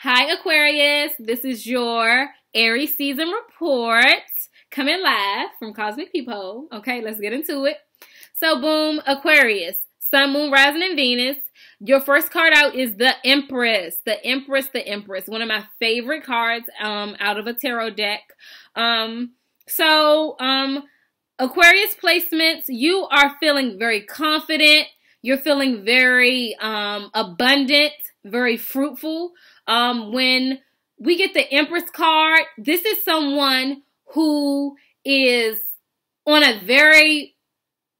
Hi, Aquarius. This is your Aries season report coming live from Cosmic Peephole. Okay, let's get into it. So, boom, Aquarius, Sun, Moon, Rising, and Venus. Your first card out is the Empress. The Empress, the Empress. One of my favorite cards um, out of a tarot deck. Um, so, um, Aquarius placements, you are feeling very confident. You're feeling very um, abundant, very fruitful. Um, when we get the Empress card, this is someone who is on a very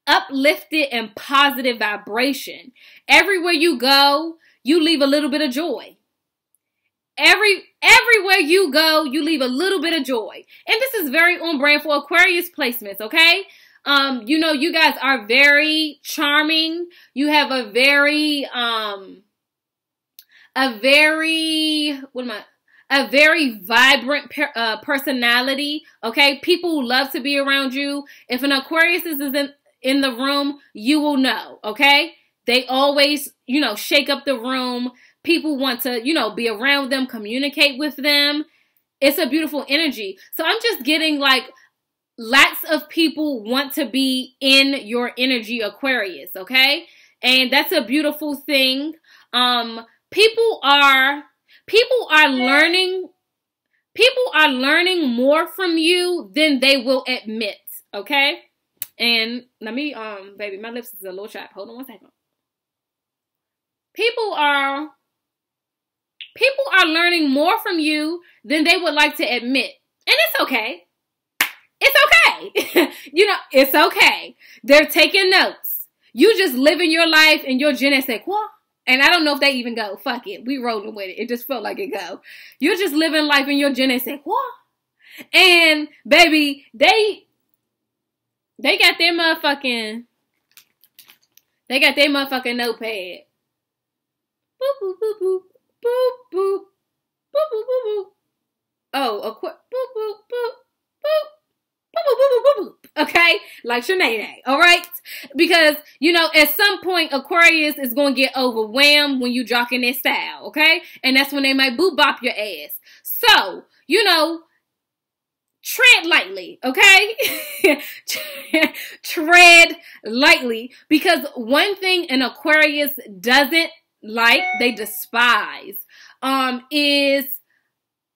uplifted and positive vibration. Everywhere you go, you leave a little bit of joy. Every everywhere you go, you leave a little bit of joy. And this is very on brand for Aquarius placements, okay? Um, you know, you guys are very charming. You have a very um a very what am I a very vibrant per, uh, personality. Okay, people love to be around you. If an Aquarius is in in the room, you will know. Okay, they always you know shake up the room. People want to you know be around them, communicate with them. It's a beautiful energy. So I'm just getting like lots of people want to be in your energy, Aquarius. Okay, and that's a beautiful thing. Um people are people are learning people are learning more from you than they will admit, okay? And let me um baby, my lips is a little chapped. Hold on one second. People are people are learning more from you than they would like to admit. And it's okay. It's okay. you know, it's okay. They're taking notes. You just living your life and your je quoi and I don't know if they even go. Fuck it. We rolling with it. It just felt like it go. You're just living life in your gen and say, what? And baby, they they got their motherfucking they got their motherfucking notepad. Boop boop boop boop boop boop boop boop boop boop. Oh, a qu- boop boop boop boop Okay, like Sinead, all right? Because you know, at some point, Aquarius is going to get overwhelmed when you jocking their style, okay? And that's when they might boop bop your ass. So, you know, tread lightly, okay? tread lightly because one thing an Aquarius doesn't like, they despise, um, is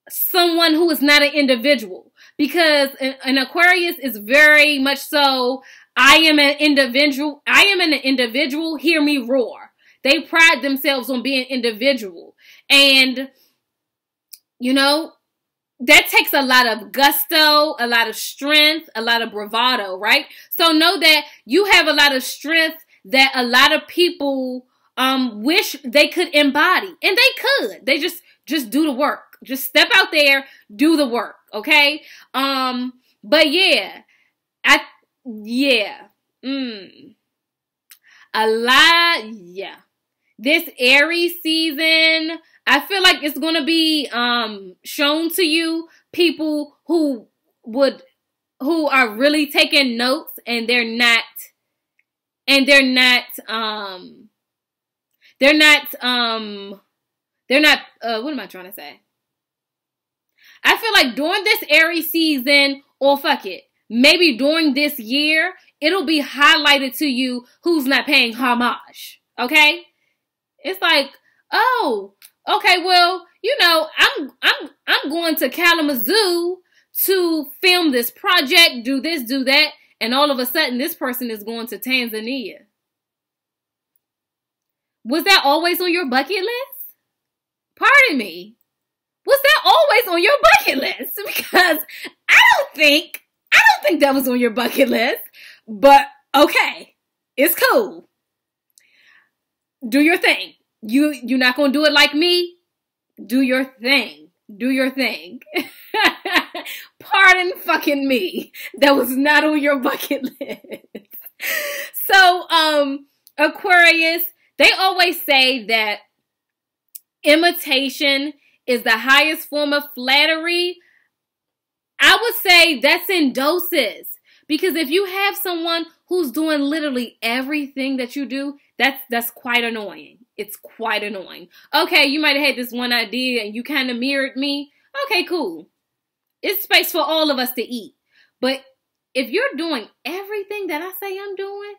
someone who is not an individual because an, Aquarius is very much so I am an individual. I am an individual. Hear me roar. They pride themselves on being individual. And, you know, that takes a lot of gusto, a lot of strength, a lot of bravado, right? So know that you have a lot of strength that a lot of people um wish they could embody. And they could. They just just do the work. Just step out there, do the work, okay? Um, but yeah, I yeah. Mm. A lot, yeah. This Aries season, I feel like it's gonna be um shown to you people who would who are really taking notes and they're not and they're not um they're not um they're not uh what am I trying to say? I feel like during this Aries season, or fuck it, maybe during this year, it'll be highlighted to you who's not paying homage. Okay? It's like, oh, okay, well, you know, I'm I'm I'm going to Kalamazoo to film this project, do this, do that, and all of a sudden this person is going to Tanzania. Was that always on your bucket list? Pardon me was that always on your bucket list? Because I don't think I don't think that was on your bucket list. But okay, it's cool. Do your thing. You you're not gonna do it like me. Do your thing. Do your thing. Pardon fucking me. That was not on your bucket list. so um Aquarius, they always say that imitation is the highest form of flattery, I would say that's in doses. Because if you have someone who's doing literally everything that you do, that's that's quite annoying. It's quite annoying. Okay, you might have had this one idea and you kind of mirrored me. Okay, cool. It's space for all of us to eat. But if you're doing everything that I say I'm doing,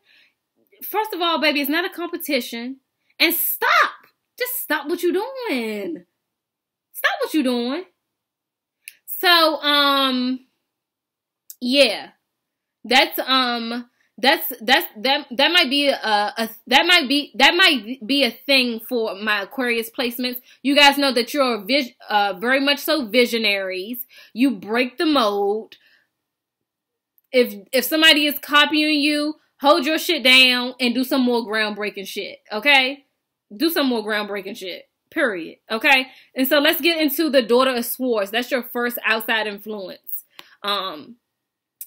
first of all, baby, it's not a competition. And stop. Just stop what you're doing. Stop what you're doing. So, um, yeah, that's um, that's that's that that might be a, a that might be that might be a thing for my Aquarius placements. You guys know that you're vis- uh, very much so visionaries. You break the mold. If if somebody is copying you, hold your shit down and do some more groundbreaking shit. Okay, do some more groundbreaking shit. Period. Okay. And so let's get into the daughter of swords. That's your first outside influence. Um,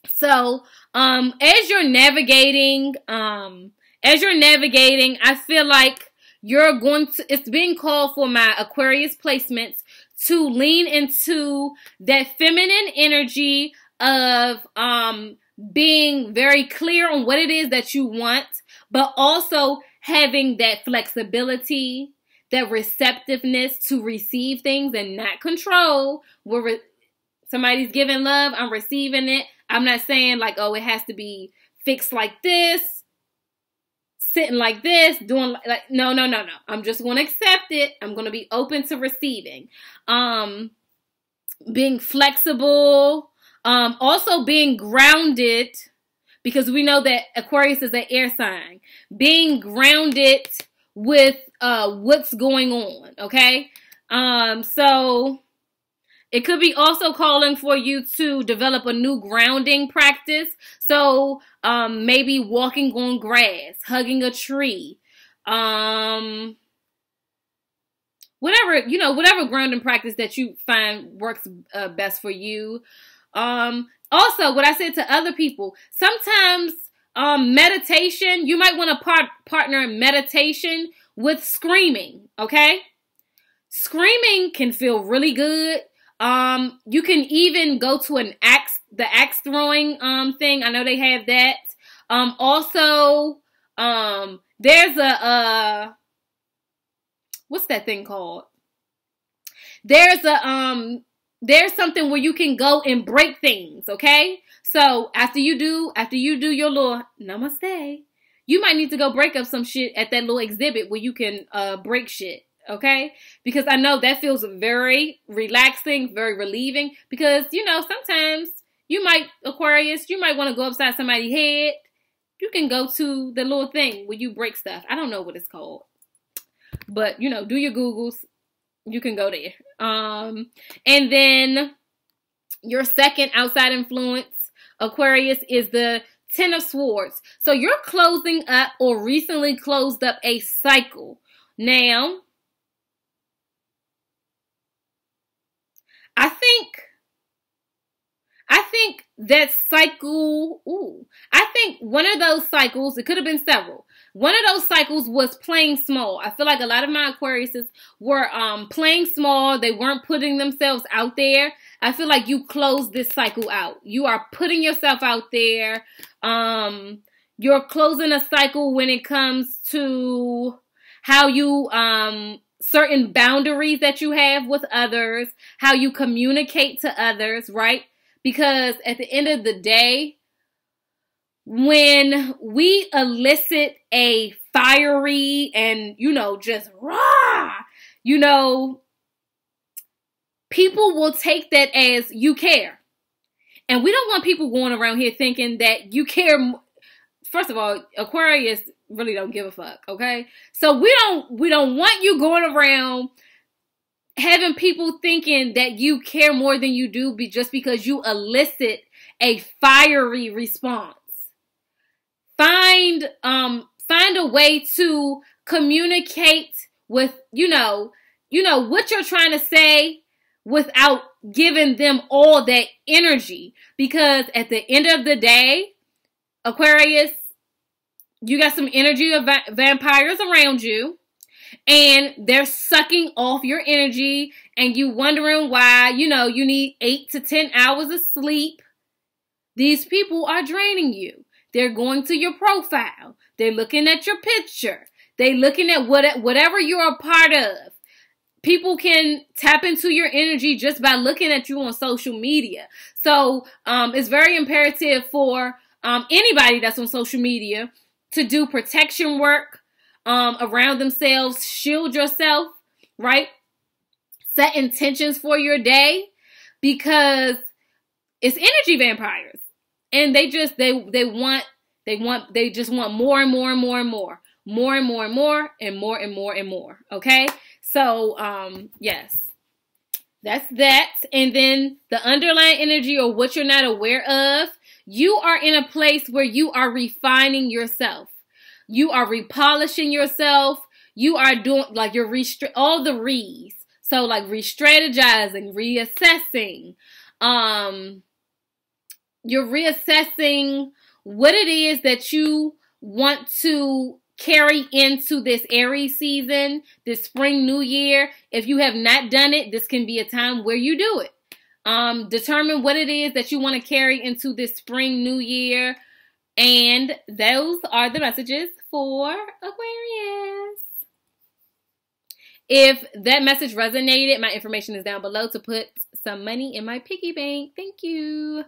so um, as you're navigating, um, as you're navigating, I feel like you're going to. It's being called for my Aquarius placements to lean into that feminine energy of um being very clear on what it is that you want, but also having that flexibility that receptiveness to receive things and not control. Where re- somebody's giving love, I'm receiving it. I'm not saying like, oh, it has to be fixed like this, sitting like this, doing like, no, no, no, no. I'm just going to accept it. I'm going to be open to receiving. Um, being flexible. Um, also being grounded because we know that Aquarius is an air sign. Being grounded with uh what's going on, okay? Um so it could be also calling for you to develop a new grounding practice. So um maybe walking on grass, hugging a tree. Um whatever, you know, whatever grounding practice that you find works uh, best for you. Um also, what I said to other people, sometimes um, meditation, you might want to part- partner meditation with screaming, okay? Screaming can feel really good. Um, you can even go to an axe, the axe throwing um thing. I know they have that. Um, also, um, there's a uh, what's that thing called? There's a um, there's something where you can go and break things. Okay, so after you do, after you do your little namaste, you might need to go break up some shit at that little exhibit where you can uh, break shit. Okay, because I know that feels very relaxing, very relieving. Because you know sometimes you might Aquarius, you might want to go upside somebody's head. You can go to the little thing where you break stuff. I don't know what it's called, but you know, do your googles. You can go there. Um, and then your second outside influence Aquarius is the Ten of Swords. So you're closing up or recently closed up a cycle. Now, I think I think that cycle, ooh, I think one of those cycles, it could have been several. One of those cycles was playing small. I feel like a lot of my Aquariuses were um, playing small. They weren't putting themselves out there. I feel like you close this cycle out. You are putting yourself out there. Um, you're closing a cycle when it comes to how you um certain boundaries that you have with others, how you communicate to others, right? Because at the end of the day, when we elicit a fiery and, you know, just raw, you know, people will take that as you care. And we don't want people going around here thinking that you care. First of all, Aquarius really don't give a fuck, okay? So we don't we don't want you going around having people thinking that you care more than you do be just because you elicit a fiery response. Find um find a way to communicate with, you know, you know what you're trying to say without giving them all that energy. Because at the end of the day, Aquarius, you got some energy of va- vampires around you and they're sucking off your energy and you wondering why, you know, you need 8 to 10 hours of sleep. These people are draining you. They're going to your profile. They're looking at your picture. They're looking at what whatever you're a part of. People can tap into your energy just by looking at you on social media. So um, it's very imperative for um, anybody that's on social media to do protection work um, around themselves, shield yourself, right? Set intentions for your day because it's energy vampires. And they just they they want they want they just want more and more and more and more more and more and more and more and more and more okay? So um yes that's that. And then the underlying energy or what you're not aware of you are in a place where you are refining yourself you are repolishing yourself you are doing like you're restri- all the re's so like re-strategizing reassessing um you're reassessing what it is that you want to carry into this Aries season, this spring new year. If you have not done it, this can be a time where you do it. Um, determine what it is that you want to carry into this spring new year. And those are the messages for Aquarius. If that message resonated, my information is down below to put some money in my piggy bank. Thank you.